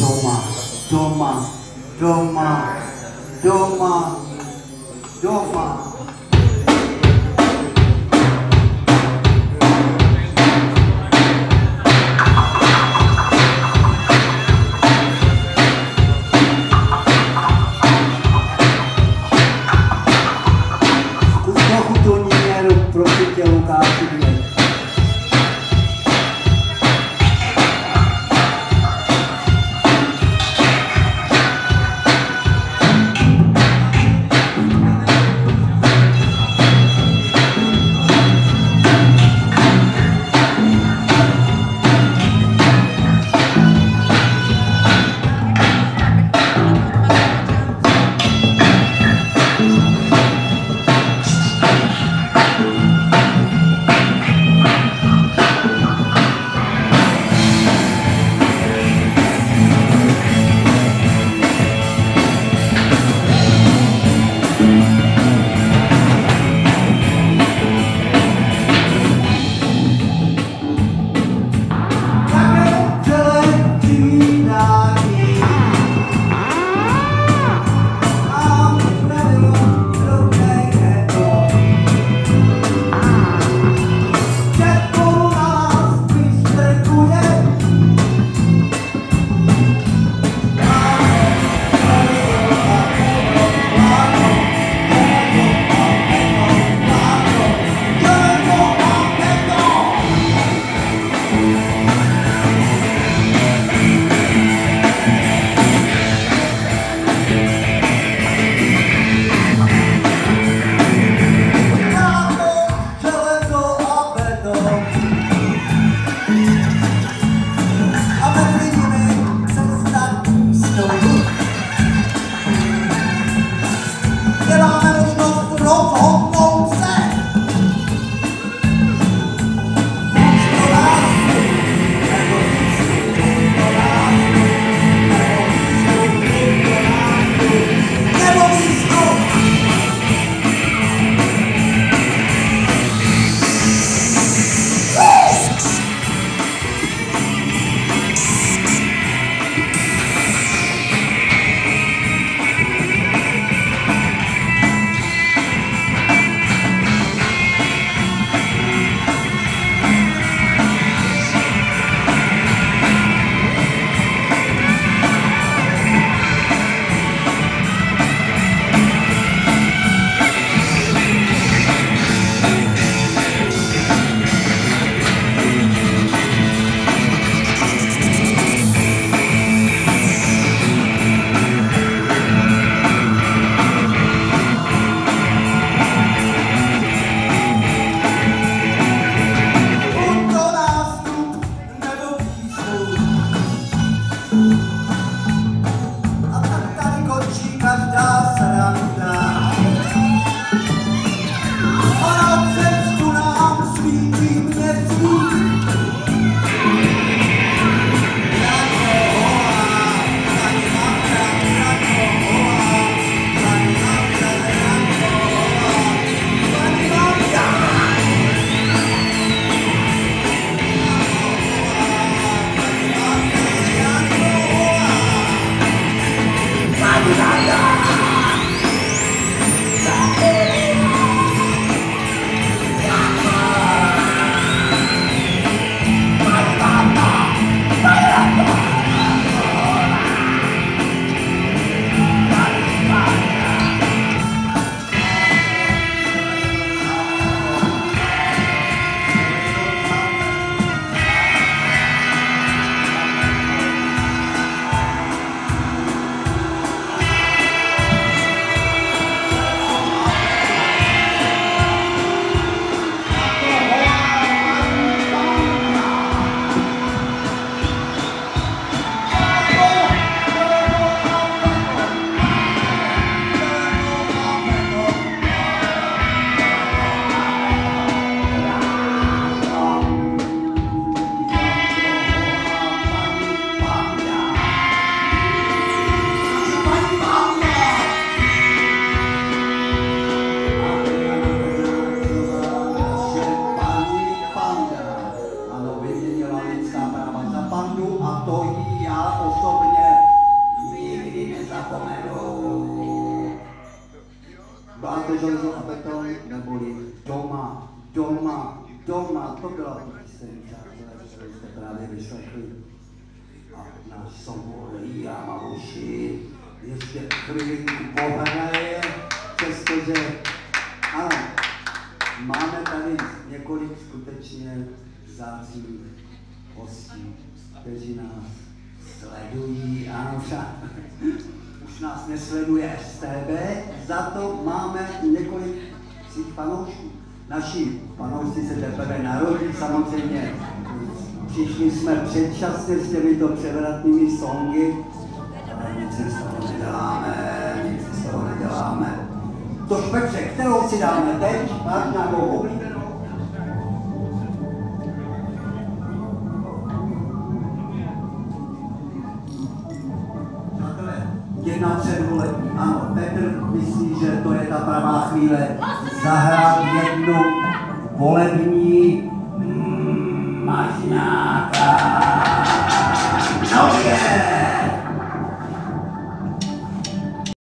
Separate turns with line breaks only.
ドマドマドマドマドマ本当にやるプロジェクトがある doma, to byla píseň, přátelé, kterou jste právě vyslechli. A na soubor Ria Mahuši ještě chvilinku pohraje, přestože ano, máme tady několik skutečně zácných hostí, kteří nás sledují, ano, už nás nesleduje STB, za to máme několik svých fanoušků. Naši fanoušci se teprve narodí, samozřejmě přišli jsme předčasně s těmito převratnými songy, ale nic si z toho neděláme, nic si z toho neděláme. To špekře, kterou si dáme teď, máš nějakou oblíbenou? Jedna předvolební, Petr myslí, že to je ta pravá chvíle zahrát jednu volební mažnáka. No yeah!